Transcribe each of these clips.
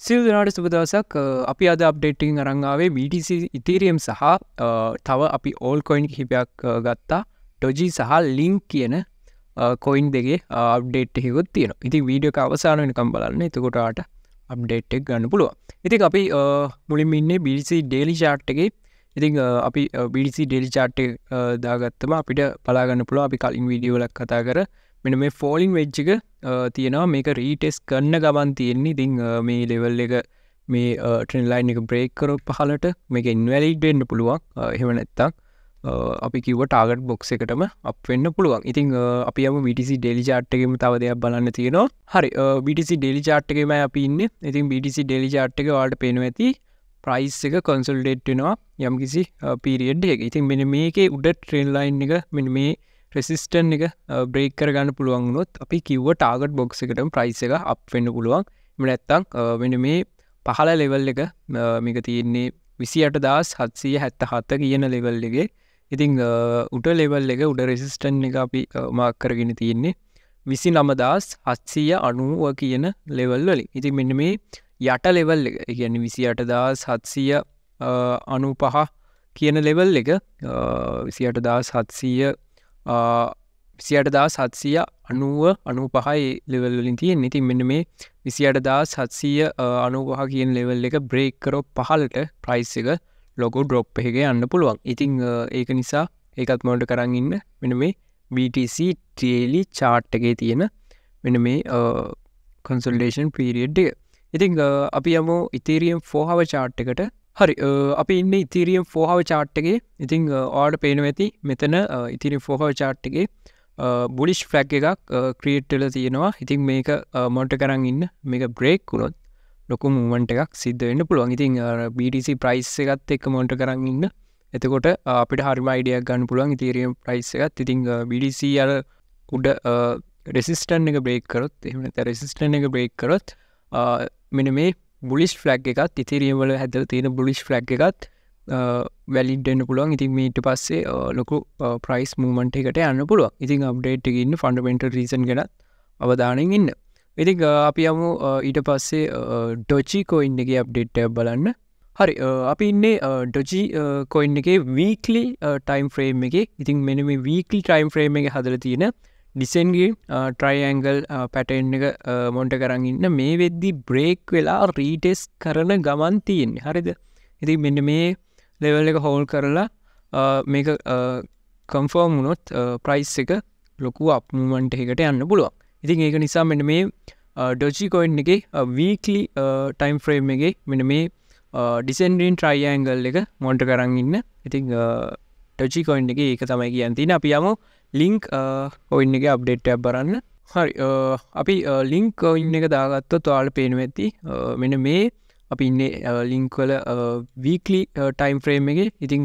සිල් දෙනාට සුපදවසක් අපි අද අප්ඩේටිං අරංගාවේ BTC ඉතීරියම් සහ තව අපි ඕල් කොයින් හිපයක් ගත්තා. ටොජී සහ ලිංක් කියන කොයින් දෙගේ අප්ඩේට් හෙකුත් තියෙන ඉති වීඩියෝ අවසාන වෙනකම් බලන්න. එතකොටට අප්ඩේට්ක් ගන්න පුළුව ඉතින් අපි මුලින් ඉන්නේ BC ඩේලි චාට්ගේ ඉතින් අපි BC ඩෙලි චාට්ට දාගත්තම අපිට පලාගන්න පුළුව අපි කලින් වීඩියෝලක් කතා කර. මෙන මේ ෆෝලින් වෙච්චික තියෙනවා. මේක රීටෙස් කන්න ගමන් තියෙන්නේ. ඉතිං මේ ලෙවල් එක මේ ට්‍රෙන්ලයින් එක බ්‍රේක්කර පහලට මේක ඉන්වැලිඩෙන්න්න පුළුවන්. හෙවනැත්තක් අපි කිව ටාගට බොක්ස එකටම අප වෙන්න පුළුවන්. ඉතිං අපි යම BTC ඩෙලි චාට්කම තව දෙයක් බලන්න තියෙනවා. හරි BTC ඩෙලි චාට්කම අපි ඉන්න. ඉතින් BTC ඩෙලි චාට්ක වාට පේනව ඇති. ප්‍රයිස් එක කොන්සල්ඩේට්නවා යම්කිසි පීරියඩ් එක ඉතින් මෙන මේකේ උඩ ට්‍රේන්ලයින් එක මෙ මේ රෙසිස්ටන් එක බ්‍රේක් කරගන්න පුළුවන්ගුණොත් අපි කිව්ව ටාගට් බොක්ස එකට ප්‍රයිස් එක අප වෙන්න පුළුවන්. නැත්තං වෙන මේ පහල ලෙවල් එක මේක තියෙන්නේ විසි අට දස් හත්සිය හැත්ත හත්ත කියන ලෙවල්ලගේ ඉතිං උට ලෙවල් එක උඩ රෙසිස්ටන් එක අපි මාක් කරගෙන තියෙන්නේ විසි නමදස් හත්සීය අනුව කියන ලෙවල් වලින්. ඉති මෙන්න මේ යට ලෙවල් එක ගැන විසි අටදස් හත්සීය අනු පහ කියන ලෙවල් එක විසි අටදා සත්සීය විසියට දා සත්සිය අනුව අනු පහයි ලෙවල්ලින් තියෙන් ඉතින් මෙන්න මේ විසියට දා සත්සීය අනුපහ කියන ලෙවල් එක බ්‍රේක්කරෝ පහලට ප්‍රයිස් එක ලොකු ඩ්‍රොප් එක යන්න පුළුවන්. ඉතිං ඒක නිසා ඒකත් මොට කරන්න ඉන්න මෙන මේ BTC ටේලි චාට්ටගේ තියෙන මෙන මේ කොන්සල්ඩේෂන් පීරියඩ් එක. ඉතිං අපි යමු ඉතේරියම් ෆෝහව චාට්ටකට හරි අපි ඉන්න ඉතිරියම් ෆෝහව චාට්ටගේ ඉතිං ඕඩ පේන ඇති මෙතන ඉතිරි ෆෝහව චාට්ටගේ බුලිෂ් ෆලැක් එකක් ක්‍රියට්ටල තියෙනවා. ඉතින් මේක මොට කරන්න ඉන්න. මේක බ්‍රේක් වුණොත් ලොකු මුවන්ට එකක් සිද්ධ වෙන්න පුළුවන්. ඉතින් BTC ප්‍රයිස් එකත් එක් මොන්ට කරන්න ඉන්න. එතකොට අපිට හරිම අයිඩියක් ගන්න පුළුවන් ඉතිරියම් ප්‍රයිස් එකත්. ඉතිං BDC අර උඩ රෙසිස්ටන් එක බ්‍රේක් කරොත් එහම රෙසිස්ටන් එක බ්‍රේක් කරොත් මෙන මේ බුලිස් ෆලක් එකත් ඉතිරියවල හැදල තියෙන බුලිස් ෆලක් එකත් වැලිඩන්න පුළුවන්. ඉතින් මීට පස්සේ ලොකු ප්‍රයිස් මූමන්ට එකට යන්න පුළුව ඉතින් අප්ඩේට් ඉන්න ෆන්ඩමෙන්ට රීසන් ගෙනත් අවධානෙන් ඉන්න. ඉති අපි යමු ඊට පස්සේ ඩොචි කොයින්න එක අප්ඩේට් බලන්න. හරි අපි ඉන්නේ ඩොජි කොයින්න එක වීකලි ටයිම් ෆ්‍රේම් එක. ඉතින් මෙනම වීකලි ටයිම් ෆ්‍රේම් එක හදර තියෙන ඩිසන්ගේ ට්‍රයිඇංගල් පැටෙන් එක මොන්ට කරන්න ඉන්න. මේ වෙද්දි බ්‍රේක් වෙලා රීටෙස් කරන ගමන් තියෙන් හරිද? ඉති මෙන්න මේ ලෙවල් එක හෝල් කරලා මේක කම්ෆෝර්ම් වුණොත් ප්‍රයිස් එක ලොකු අපමන්ට එකට යන්න පුළුවන්. ඉතින් ඒක නිසා මෙන්න මේ ඩොචි කොයින් එක වීකලි ටයිම් ෆ්‍රේම් එක මෙන මේ ඩිසන්ඩීන් ට්‍රයිඇංගල් එක මොන්ට කරන්න ඉන්න. ඉතිං ටොචි කොයින් එක ඒක තමයි කියන්තින අපි යමු. ලිංක් uh, ඔයින්න එක අප්ඩේට්ටයක් බරන්න හරි uh, අපි uh, ලිංක් ඉන්න එක දාගත්ත තුවාල පේනු ඇති. මෙන මේ අපි ඉන්නේ ලිංක්වල වීකලි ටයිම් ෆ්‍රේම් එක. ඉතිං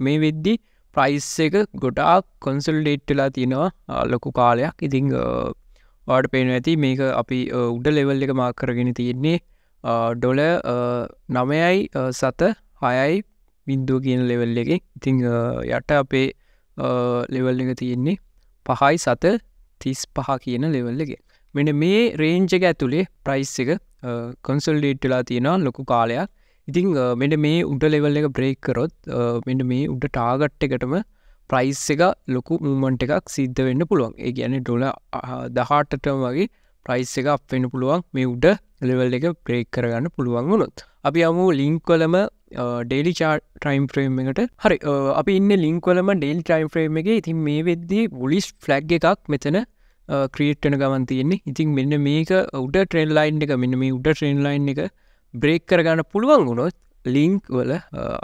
මේ වෙද්දි ප්‍රයිස් එක ගොඩා කොන්සල්ඩේට්ටලා තියෙනවා ලොකු කාලයක්. ඉතිං වාට පේන ඇති මේක අපි උඩ ලෙවල් එක මාක් කරගෙන තියෙන්නේ. ඩොල නමයයි සත හයයි බින්දුව කියන ලෙවල් එක. ඉතිං යට අපේ ලෙවල් එක තියෙන්නේ පහයි සත තිස් පහ කියන ලෙවල් එක මෙන මේ රේන්ජ එක ඇතුළේ ප්‍රයිස් එක කොන්සල්ඩේට්ලා තියෙනවා ලොකු කාලයක්. ඉතිං මෙට මේ උඩ ලෙවල් එක බ්‍රේක් කරොත් මෙට මේ උඩ ටාගට් එකටම ප්‍රයිස් එක ලොකු මූමන්ට එකක් සිද්ධ වෙන්න පුළුවන්. ඒ ගැන ඩොල දහටටම වගේ ප්‍රයිස් එක අප වෙන පුළුවන් මේ උඩ ලෙවල් එක බ්‍රේක් කරගන්න පුළුවන් වුණොත්. අපි අමු ලිංක්වලම ඩේලි චා ටයිම් ෆ්‍රේම් එකට. හරි අපි ඉන්න ලිංක්වලම ඩේල් ටයිම් ෆ්‍රේම් එක. ඉතින් මේ වෙද්දී බුලිස් ෆලග් එකක් මෙතන ක්‍රියට්ටන ගමන් තියෙන්නේ. ඉතින් මෙන්න මේක උඩ ට්‍රේන් ලයින් එක මෙන්න මේ උඩ ට්‍රේන් ලයින් එක බ්‍රේක් කරගන්න පුළුවන් වුණොත් ලිංක් වල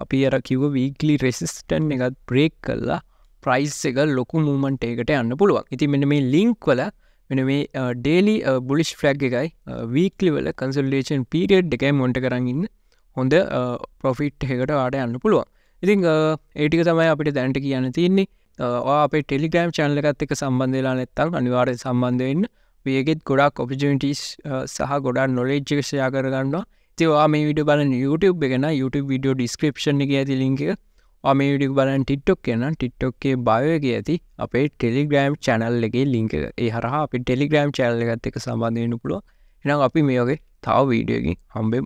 අපි අර කිව වීකලි රෙසිස්ටන් එකත් බ්‍රේක් කල්ලා ප්‍රයිස් එක ලොකු මූමන්ට එකට යන්න පුළුවන්. ඉති මෙන්න මේ ලිංක් වල මෙන මේ ඩේලි බුලිස් ෆ්ලග් එකයි වීකලිවල කන්සල්ලේෂන් පීරියඩ් එකයි මොන්ට කරන්න හොඳ පොෆිට් එකට ආට යන්න පුළුවන්. ඉතිං ඒටික තමයි අපිට දැන්ට කියන්න තියන්නේ. අප ටෙලිග්‍රම් චනලකත් එක සම්බන්ධලා නැත්තම් අනිවාරය සම්බන්ධවෙන්න වේගෙත් ගොඩක් ඔපිජනිටස් සහ ගොඩක් නොලේජ්ජකෂයා කරගන්න තිවා මේ විඩ බලන්න YouTube එකෙන YouTube විඩියෝ ඩිස්ක්‍රපෂන් එක ඇති ලින්ක මේ විඩි බලන් ටිට්ටොක් කියන ටිට්ටොක්කේ බයෝක ඇති අපේ ටෙලිග්‍රම් චැනල් එකගේ ලින්ක ඒ හරහා අපි ටෙලිග්‍රම් චැනල එකත් එක සම්බන්ධයනු පුළුව එනම් අපි මේෝගේ තව වීඩියෝකින් හම්බෙම්.